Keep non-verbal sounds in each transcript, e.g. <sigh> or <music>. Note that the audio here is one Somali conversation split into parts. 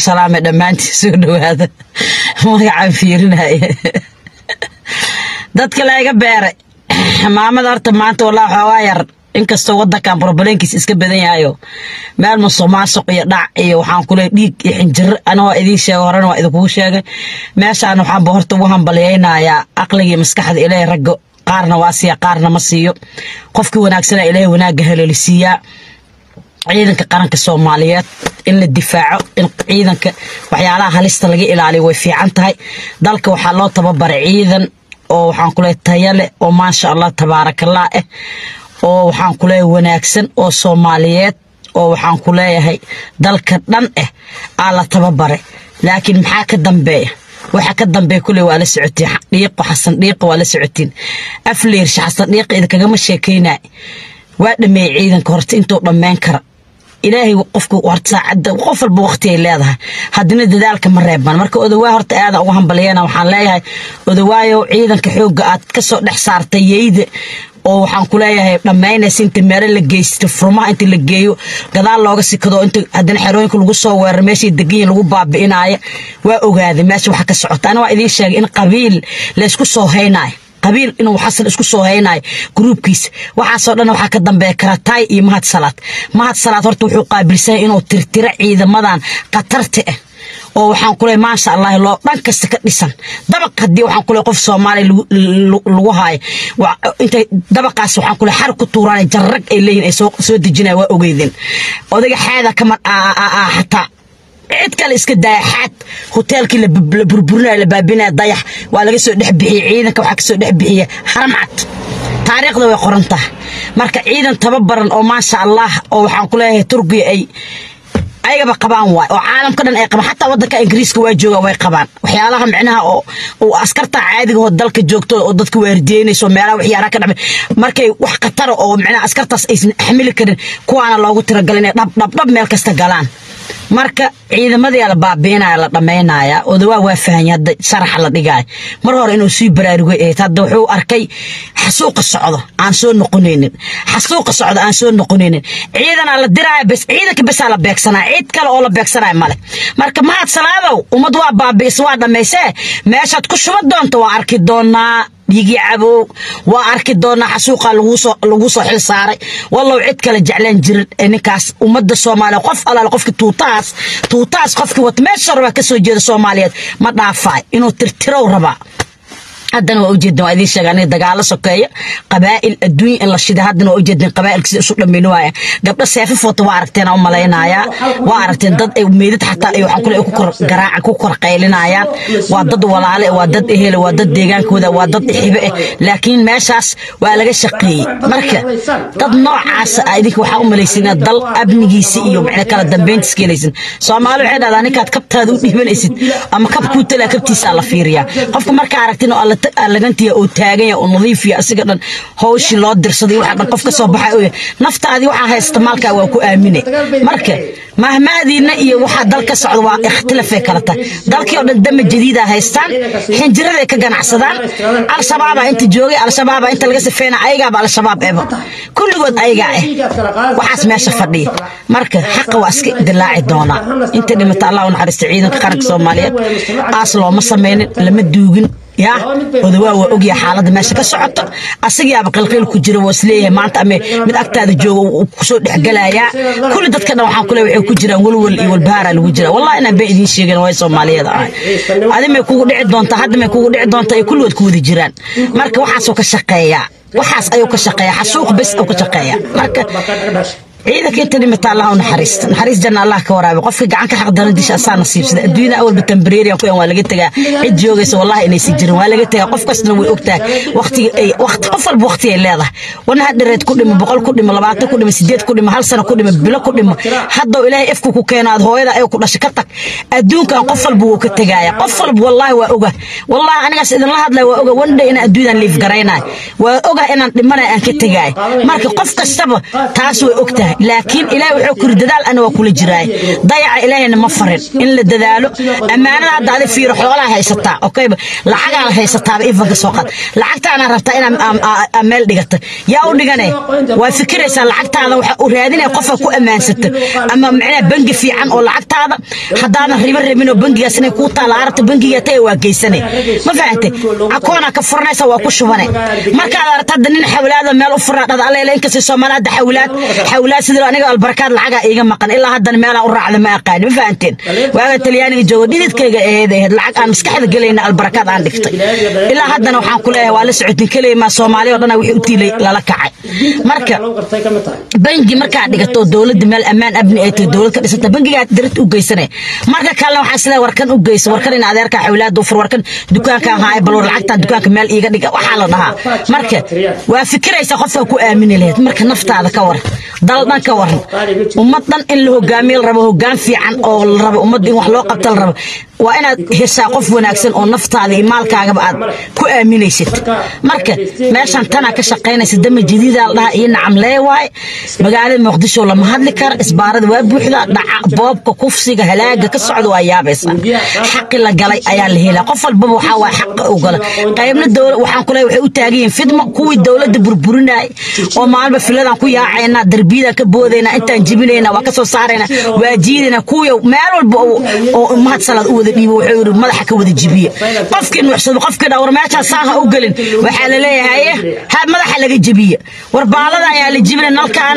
salaamay dhammaantiin <laughs> soo dhowaada. Magacaan fiirinaya dadka layga beeray <clears throat> maamada horta maanta walaa xoogaa yar. Inkastoo wadankan brobleenkiis iska badan yahayo meel musuq maasuq iyo dhac iyo waxaan kule dhiig iyo xinjiro ana waa idiin sheegay horena waa idinkugu sheegay. Meeshaan waxaanba horta ugu hambalyaynayaa aqliga maskaxda ilaahay ragga qaarna waa siiya qaarna ma siiyo. Qofkii wanaagsana ilaahay wanaagga haloolisiiyaa ciidanka qaranka soomaaliyeed in la difaaco in ciidanka waxyaalaha halista laga ilaaliyo way fiican tahay. Dalka waxaa loo tababaray ciidan oo waxaan ku leeyahay tayo leh oo maasha allah tabaarakallah ah oo waxaan ku leeyahay wanaagsan oo soomaaliyeed oo waxaan ku leeyahay dalka dhan ah aa la tababaray. Laakiin maxaa ka dambeeya? Waxa ka dambeeya kuley waa la socotiin dhiiqo xasan dhiiqo waa la socotiin afleersha xasan dhiiqa idinkagama sheekaynay waa dhameeyey ciidanka horta intuu dhammayn kara ilaahay qofku horta qof walba waqti ay leedahay. Haddana dadaalka ma reeban marka odawaa horta aada uga hambalyana waxaan leeyahay odawaayo ciidanka xoogga aad ka soo dhex saartay yeyda oo waxaan ku leeyahay dhammaynaysa inta meelo la geysto furmaha inta la geeyo gadaal looga sikado inta haddana xerooyinka lagu soo weerar meeshii deganyihin lagu baabi'inaayo waa ogaaday meesha waxa ka socota ani waa idiin sheegay in qabiil laysku soo haynaayo qabiil inuu xasan isku soo haynayo gruubkiisa waxaasoo dhan waxaa ka dambeeya karataay iyo mahad salaad. Mahad salaad horta wuxuu qaabilsanyahay inuu tirtiro ciidamadan khatarta ah. Oo waxaan ku maasha allah loo dhan kasta ka dhisan. Dabaq haddii waxaan ku leeyahay qof soomaaliya lagu haayo. Intay dabaqaas waxaan ku xar ku tuuraan jarrag ay leeyihiin ay soo dejinaya waa ogeydeen odayga xaada kama xataa cid kale iska daaya xaad hoteelkii la burburinaya la baabinaya dayax waa laga soo dhex bixiyey ciidanka waxaa ka soo dhex bixiya haram cad taariikhda way qoran tahay marka ciidan tababaran oo maasha allah oo waxaan ku leeyahay turkiya ay ayagaba qabaan waay oo caalamka dhan ay qabaan. Xataa wadanka ingiriiska waa jooga way qabaan. Waxyaalaha micnaha oo oo askarta caadiga oo dalka joogto oo dadka waardiyeynayso meelaha waxyaalaha ka dhacay markay wax khatara oo micnaha askartaas aysan xamili karin kuwaana loogu tiragalin dhab dhab dhab meel kasta galaan marka ciidamadii la baabiinaya la dhammaynaya odawaa waa fahanya sharaxa la dhigaayo mar hore inuu sii baraarugay ahayd hadda wuxuu arkay xasuuqa socdo aan soo noqonaynin. Xasuuqa socdo aan soo noqonaynin. Ciidanaa la diraya bes ciidanka besaa la beegsanaya cid kale oo la beegsanaya male marka mahad salaadow ummad waa baabi'isa waa dhammaysee meeshaad ku shuban doonto waa arki doonaa dhiigi cabow waa arki doonaa xasuuqa lagu soo xil saaray. Wallow cid kale jeclaan jirin ninkaas ummadda soomaaliya qof alaale qofki tuutahaas tuutahaas qofkii wata meesha rabaa ka soo jeeda soomaaliyeed. Ma dhaafaay inuu tirtirow rabaa haddana waa ujeedin waa idiin sheega aniga dagaalo sokeeya qabaa'il adduunya in la shiday haddana waa ujeedin qabaa'ilka sida isu dhammayni waaya gabdho foota waa aragteen u malaynayaa waa aragteen dad ay meydad xataa ay waxaan kule ku kor garaaca ku kor qaylinayaan waa dad walaale waa dad ehele waa dad deegaankooda waa dad xibe ah laakiin meeshaas waa laga shaqeeyey. Marka dad noocaasa ah idinka waxaa u malaysin inaad dal amnigiisa iyo macna kala dambeyntiis keenaysin soomaali waxay dhahdaa ninkaad kabtaada u dhiibanaysid ama kabkuu talaa kabtiisaa la fiiriyaa. Qofka markaa aragtin oo lagantiya oo taaganya oo nadiifiya asiga dhan hawshii loo dirsaday waxa dhan qof ka soo baxay oo naftaadii waxaa haysta maalkaa waa ku aamine. Marka mahmaadiina iyo waxaa dal socda waa ikhtilaafay kala tahay dalkii oo dhan dama jadiida haystaan xinjiraday ka ganacsadaan. Al-shabaabaa inta joogay al-shabaabaa inta laga sifeyna ayagaaba al-shabaab eba kulligood ayagaa ah waxaas meesha fadhiya. Marka xaqa waa iska dilaaci doonaa. Inta dhimata allah u naxariista ciidanka qaranka soomaaliyeed. Aas looma sameynin lama duugin yaa odawaa waa ogyaa xaaladda meesha ka socoto. Asagiyaaba qalqiil ku jira waa is leeyahay maanta ame mid agtaada jooga ku soo dhexgelayaa kulli dadka dhan waxaan kule waxay ku jiraan walwal iyo walbahaara lagu jira. Wallahi inaan been idiin sheegin way soomaaliyeed ahay. Adi may kugu dhici doontaa hadda may kugu dhici doontaa ay kulligood ku wada jiraan. Marka waxaasoo ka shaqeeyaa waxaas ayuu ka shaqeeya xasuuq bes uu ka shaqeeya marka ciidanka inta dhimata allah u naxariista naxariis ka waraabi. Qofka gacan ka xaq daran nasiibsada adduunyada awalba tambareeriyan ku waa laga tegaa. Cid joogaysa wallahi inaysan jirin waa laga tegaa. Qof kastana way ogtahay. Waqtiga ay waqti qof walba waqti ay leedahay. Wana hadhareed ku dhimo boqol ku dhimo labaatan ku dhimo sideed ku dhimo hal sano ku dhimo bilo ku dhimo haddaw ilaahay ifku ku keeno hooyada ay ku dhashay ka tag. Adduunkan qof walba wuu ka tegaaya qof walba wallahi waa oga wallahi anigaas idinla hadlaya waa oga day inaan adduunyadan liif garaynayo waa oga inaan dhimanay aan ka tegaay marka qof kastaba taas way ogtahay. tahay laakiin ilaahay wuxuu kuri dadaal ana waa kula jiraay dayaca ilaahayna ma farin. In la dadaalo ammaanada hadda adi fiiro xoolaa haysataa okayba lacagaa la haysataaba ifanka soo qaad. Lacagtaana rabtaa inaa meel dhigata yaa u dhigane? Waa fikiraysaa lacagtaada waxa u raadinaya qofka ku ammaansata ama macnaha bangi fiican oo lacagtaada haddaadan ribo rabin oo bangigaas inay kuu taala aragta bangiga taya waa geysane. Ma fahantay akoona ka furanaysa waa ku shubane. Markaad aragta hadda nin xawlaada meel u furaa dhada alleele inkastay soomaali hadda xawlaad xawlaad sidii aniga albarkaad lacagaa iiga maqan. Ilaa haddana meelaan u raacda ma aqaani ma fahanteen? Waaga talyaaniga jooga dhididkayga aheed aheed lacag aan maskaxda gelayna albarkaad aan dhigtay ilaa haddana waxaan ku leeyahay waa la socotin keliya maa soomaali oo dhan wixii u tiilay lala kacay. Marka bangi markaa dhigato dowladda meel ammaan abni ay tahay dowlad ka dhisanta bangigaa dirad u geysane marka kalena waxaa is leeyahay warkan u geysa warkan in adeerka xawlaada u fur warkan dukaanka ahaa bal war lacagtan dukaanka meel iiga dhiga waxaa la dhahaa. Marka waa fikiraysa qofka ku aamini lahayd. Marka naftaada ka waran dal dhan ka waran ummad dhan in la hogaamiyo la rabo hogaan fiican oo la rabo ummad in wax loo qabta la rabo waa inaad heshaa qof wanaagsan oo naftaada iyo maalkaagaba aad ku aaminaysid marka meeshan tanaa ka shaqaynaysa dama jadiida la dhaha iyo nacam leewaay magaalada muqdisho lama hadli kara isbaarada waa buuxda dhaca boobka kufsiga halaaga ka socda waa yaabaysa xaqi la galay ayaa la helaa. Qof walbaba waxaa waay xaqa u gala. Qaybna dowla waxaan ku leeyahay waxay u taagan yihiin fidmo kuwii dowladda burburinayay oo maalba filadan ku yaacayna darbiyada ka boodayna intaan jibinayna waa ka soo saarayna waa jiidayna kuwii meel walba oo mahad salaad u wada dhiibo wuxuu yidhi madaxa ka wada jibiye qofkii nuuxsado qofkii dha war meeshaa saaha u gelin. Waxaa la leeyahay ha madaxa laga jibiye war baalada ayaa la jibinay nalkan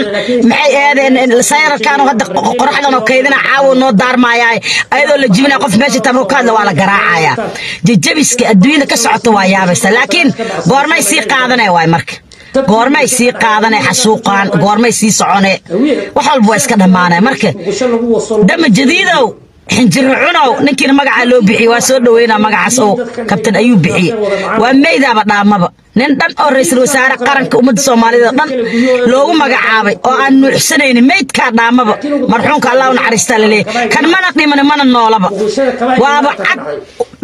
maxay eedeen sayrarkan oo hadda qoraxdan oo kaydina caawo noo daarmaayaa ayadoo la jibinaya qof meesha taabro ka hadla waa la garaacayaa jajabiska adduunyada ka socota waa yaabaysa laakiin goormay sii qaadanaya waay marka goormay sii qaadane xasuuqaan goormay sii socone wax walba waa iska dhammaanaya marka dama jadiidow <clears throat> xinjiro cunow ninkiina magacaa loo bixiyey waa soo dhaweynaa magacaas oo kabtan ayuu bixiyey. Waa meydaaba dhaamaba. Nin dhan oo ra'iisul wasaare qaranka ummadda soomaalida dhan loogu magacaabay oo aan nuuxsanaynin meydkaa dhaamaba. Marxuumka allah u naxariistaa laleeyahy kan mana dhimani mana noolaba. Waaba cad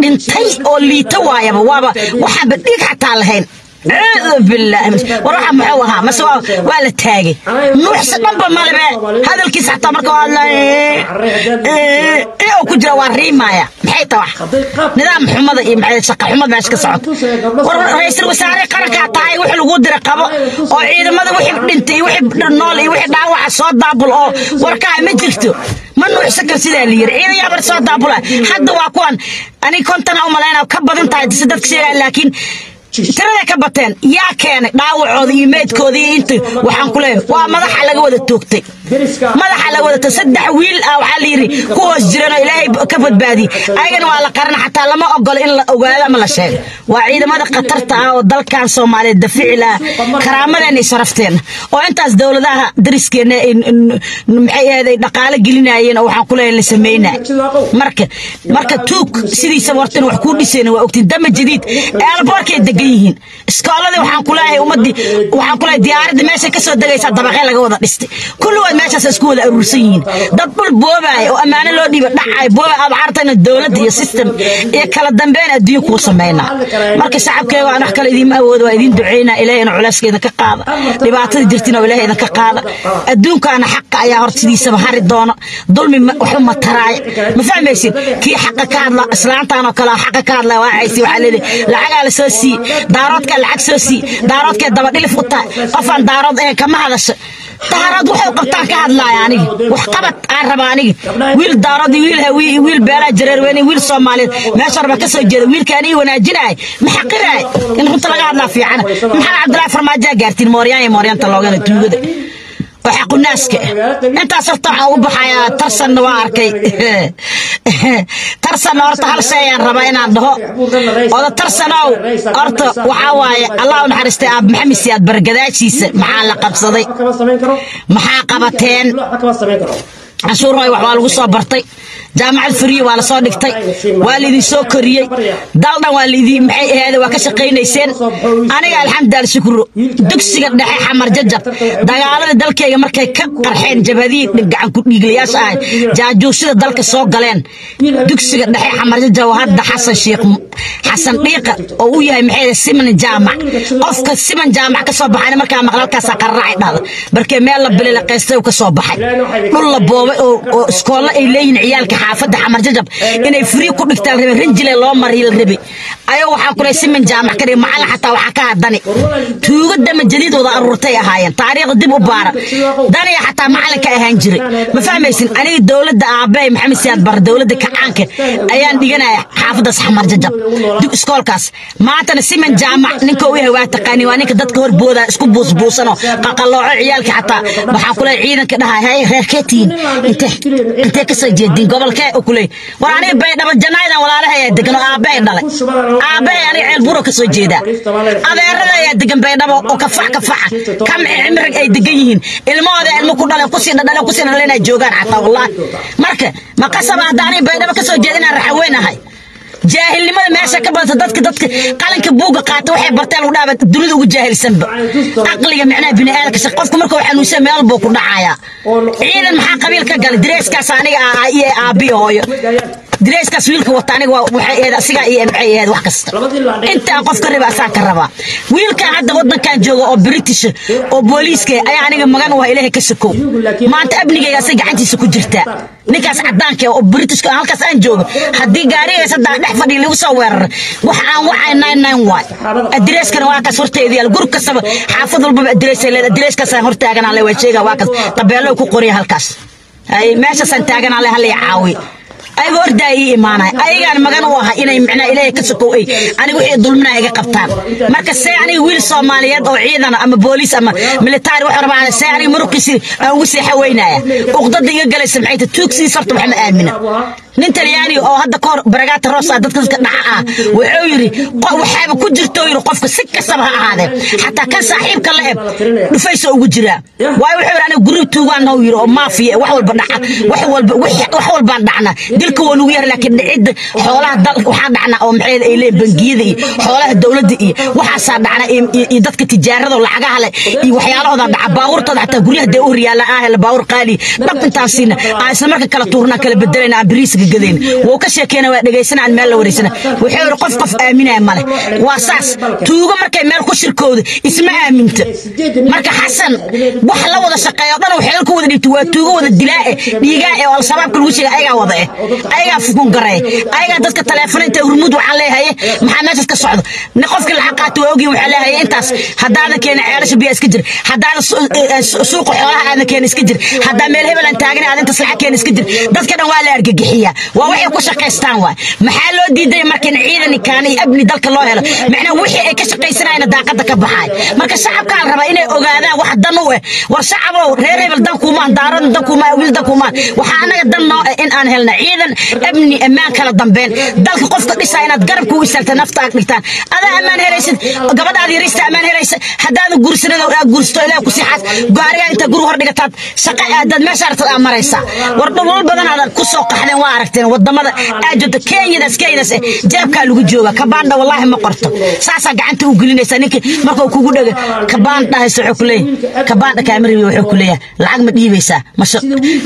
dhintay oo liita waayaba. Waaba waxaanba dhiig xataa lahayn acuudu bilaahi war waxa muxuu ahaa? Mase waa la taagay. Nuuxsa dhanba malebe hadalkiisa xataa marka oo ku jira waa riimaya. Maxay ta wax? Nidaam xumada iyo maxay shaqa xumada meesha ka socoto war ra'iisul wasaare qarankaa tahay wixii lagu dira qabo oo ciidamada wixii dhintay iyo wixii nool iyo wixii dhaawaca soo daabul oo warkaa ma jirto. Ma nuuxsan kar sidaa la yiri. Ciidan yaa bar soo daabula. Hadda waa kuwan ani kontana u malaynaa ka badan tahay dadka sheegaa laakiin tirada ka bateen yaa keenay dhaawacooda iyo meydkooda iyo inta waxaan ku leeyahay waa madaxa laga wada toogtay. Madaxa laga wada toogtay. Saddex wiil ah waxaa la yidhi ku hoos jiranoo ilaahay ka badbaadiyey ayagana waa la qaran xataa lama ogolo in la ogaado ama la sheego. Waa ciidamada khatarta ah oo dalkan soomaaliyeed dafici laha karaamadeena iyo sharafteena oo intaas dowladaha dariskeena maxay ahayd ay dhaqaalo gelinayeen oo waxaan ku leeyahay la sameynay marka marka tuug sidiisa wartan wax kuu dhisayna waa ogtiin dama jadiid eelboorkay degan yihiin. Iskooladii waxaan ku leeyahay ummadii waxaan ku leeyahay diyaaradda meeshay ka soo degaysaa dabaqee laga wada dhistay. Kulligood meeshaas isku wada aruursan yihiin. Dad dhul boobaaya oo ammaano loo dhiiba dhacay booba aad dowladda iyo system iyo kala dambeyn adduunyo kuu samaynaa marka shacabkeega aan wax kale idiima awoodo waa idiin duceynaa ilaahay ina ka qaada. Dhibaatada jirtina oo ilaahay idinka qaada. Adduunkaana xaqa ayaa sidiisaba hari doona dulmi waxba ma ma fahmaysid? Kii xaqa ka hadla islaantaan oo kale xaqa ka hadla waacaysi waxaa leedahay lacagaa la soo sii daaroodka lacag soo sii daaroodkee daba dhilif u tahay qofaan daarood ahayn kama hadasho. Daarood waxay qabtaan ka hadlaaya anigi wax qabad aan raba anigi wiil daarood wiil hawi iyo wiil beelaa jareerweyne wiil soomaaliyeed meesha raba ka soo jeeda wiilkaan ii wanaajinaay ma xaqiraay in runta laga hadlaa fiicana. Maxamed cabdilaahi farmaajaa gaartiin mooryaan iyo mooryaanta loogana tuugada xaqunaaska intaas horta waxaan u baxayaa tarsanna waa arkay. <laughs> Tarsanna horta hal shay ayaan rabaa inaan dhaho. Oda tarsanow horta waxaa waaye allah u naxariistay aab maxamed siyaad bargadaashiisa maxaa la qabsaday? Maxaa qabateen canshuur hooy wax waa lagu soo bartay. Jaamacad furiye waa la soo dhigtay. Waa laidin soo koriyey. Daldhan waa laidin maxay ahaade waa ka shaqaynayseen? Aniga alxamdulilah shukuro dugsiga dhexe xamar jajab dagaalada dalkayga markay ka qarxeen jabhadihii gacan ku dhiiglayaasha ahay jaajuusyada dalka soo galeen. Dugsiga dhexe xamar jajab hadda xasan sheekh xasan dhiiqa oo u yahay maxay siman jaamac. Qofka siman jaamac ka soo baxay markaa maqlalkaasa qarraacay dhahda markee meel la bililaqaystay ka soo baxay. Dhul la boobay oo iskoollo ay leeyihiin ciyaalka xaafadda xamar jajab. Inay frii ku dhigtaan rabe rinjile loo mariy la rabe ayuu waxaa kulay siman jaamac ka dhig macallin xataa waxaa ka hadani. Tuugo dama jadiid wada aruurtay ahaayeen taariikhda dib u baara. Daniya xataa macallin ka ahaan jiray. Ma fahmaysin aniga dowladda aabahay maxamed siyaad bar dowladda kacaanka ayaan dhiganaya xaafaddaas xamar jajab. Dib iskoolkaas. Maantana siman jaamac ninka u yahay waa taqaani waa ninka dadka hor booda isku buusbuusano. Qaqalooco ciyaalka xataa waxaa kulay ciidanka hay reerkeetiin intee intee ka soo jeedin gobolkee u kuley war aniga baydhabo janaayadan walaalaha ayaa degan oo aabbahay dhalay. Aabbahay aniga ceel buro ka soo jeedaa adeerada ayaa degan baydhabo oo kafax kafaxa kam cimrig ay degan yihiin. Ilmahooda ilmo ku dhaleen ku sii dhadhaleen ku sii dhadhaleen inay joogaan xataa wallaahi marka ma qasaba hadda aniga baydhabo ka soo jeeda inaan raxaweynahay jaahilnimada meesha ka badanta dadka dadka qalinka buuga qaata waxay barteen lagu dhaaba dunida ugu jaahilsanba aqliga macnaha bini'aadamka qofku marka uu xanuunsan meel buu ku dhacayaa. Ciidan maxaa qabiil ka galay? Dareeskaas aniga iyo aabiyo hooyo dareeskaas wiilka wata aniga asigaa iyo maxay ahayd wax kasta. Intaan qof ka raba asaan ka rabaa wiilkan hadda wadankan jooga oo british oo booliiska ayaa aniga magan u ah ilaahay ka sokow maanta abnigayga asay gacantiisa ku jirtaa ninkaas cadaanka oo britishka halkaas aan joogo haddii gaarigaas hadda dhex fadhiya lagu soo weeraray wax aan wacay nine nine waay adreeskana waa kaas horteeda yaal guri kastaba xaafad walbaba adreesay leed adreeskaasaan hortaaganaa le waa sheega waa kaas. Tabeelo ku qoriya halkaas. Meeshaasaan taaganaa le halay caawi ayaga ordaa ii imaanaya ayagaan magan u aha inay micnaa ilaahay ka sokow ay. Aniga wixii dulminaa iga qabtaan. Marka see aniga wiil soomaaliyeed oo ciidan ama booliis ama militaari wuxuu rabaa see aniga muruqiisi aan ugu seexa weynaya uqdada iga galaysa maxay tahay tuugsidiis horta aamina nin talyaani oo hadda kahor baragaata roos ah dadka dhaca ah wuxuu yidhi waxaaba ku jirto yidhi qofka si kastaba ha ahaadee xataa kan saaxiibka la eb dhufaysa ugu jiraa waayo wuxuu yidhi aniga guri tuugaan noo yidhi oo maafiya wax walba dhaca wax walba wax walbaan dhacna dilka waa nugu yar laakiin dhicidda xoolaha waxaa dhacna oo maxay ay leeyihiin bangiyada iyo xoolaha dowladda iyo waxaasaa dhacna iyo dadka tijaarada oo lacagaha leh iyo waxyaalahooda dhaca baabuurtooda xataa guryaha dee u horyaala ah baabuur qaali dhab intaan siina aan isla marka kala tuurnaa kala bedelayna aan bariiska gadayn wuu ka sheekeena waa dhegaysanaan meel la wareysana wuxuu yidhi qof qof aaminaya male waa saas. Tuugo markay meel ku shirkooda isma aaminta marka xasan wax la wada shaqeeyo dhan oo xeelka wada dhigta waa tuugo wada dilaa eh dhiigaa eh oo al-shabaabka lagu sheega ayagaa wada eh ayagaa fukun gareey ayagaa dadka taleefona inta hurmud waxaa leeyahaye maxaa meeshaas ka socdo? Ni qofkii lacag qaata waa ogyihiin waxaa leeyahaye intaas haddaadan keena ceelasha biyaa iska jir haddaadan suuqa xoolaha aadan keena iska jir haddaa meel hebel aan taagan aad intaas lacag keena iska jir dadka dhan waa la argagixiyaa waa waxay ku shaqaystaan waay. Maxaa loo diiday marka in ciidankaan iyo abni dalka loo helo? Macnaa wixii ay ka shaqaysanayna daaqada ka baxaay. Marka shacabkaa la rabaa inay ogaadaan wax dan u eh. War shacabow reer hebel dankuumaan daaran dankuumaan wiil dankuumaan waxaa annaga dan noo eh in aan helna ciidan amni ammaan kala dambeyn. Dalka qofka dhisaa inaad garabka u istaagta nafta aad dhigtaan. Adaa ammaan helaysid? Gabadhaada yarista ammaan helaysa haddaadan guursanada aad guursato ilaah ku sixaad gaarigaa intaa guri hor shaqa aadaad meesha aragtad aa maraysaa. War dhulal badan aad ku soo qaxdeen waa aragteen waddamada aad joogta kenyadaas kenyadaas jeebkaa lagu jooga. Kabaandha wallaahi ma qorto. Saasaa gacanta u gelinaysaa ninkii markuu kugu dhega kabaan dhahaysa wuxuu kuleeyahay kabaandha kaamaribi wuxuu kuleeyahay lacag ma dhiibaysaa masha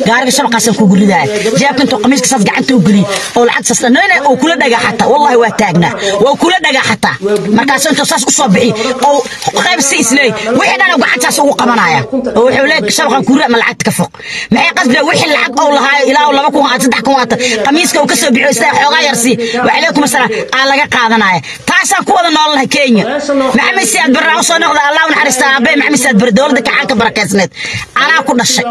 gaariga shabaqaasaan kugu ridaaya jeebka intuu qamiiska saas gacanta u geliyo oo lacag saas dhanayna oo kula dhagaa xataa. Wallahi waa taagnaa waa kula dhagaa xataa. Markaas intuu saas u soo bixi oo qayb si isleey wixii dhan gacantaas ugu qabanaya. Oo wuxuu leeyahay shabaqan kuuri ama lacagta ka foq maxay qasbi wixii lacag oo lahaayo ilaa laba kun aad saddex kun aad qamiiska uu ka soo bixiyo istaa xoogaa yarsi wacalaykum asalaam. Aa laga qaadanaya taasaan ku wada noolnahay kenya. Maxamed siyaad barra u soo noqda allah naxariista aabe maxamed siyaad barre dowladda kacaanka barakeysneed anaa ku dhashay.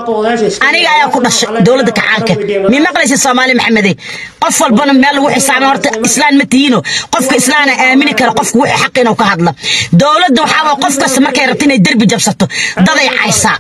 Aniga ayaa ku dhashay dowladda kacaanka. Mi maqlaysa soomaali maxamedey qof walbana meel lagu xisaabin horta islaan ma tihiino. Qofka islaana aamini kara qofka wixii xaq ka hadla dowladda waxaaba qof kasta markay rabta inay derbi jabsato. Daday caysaa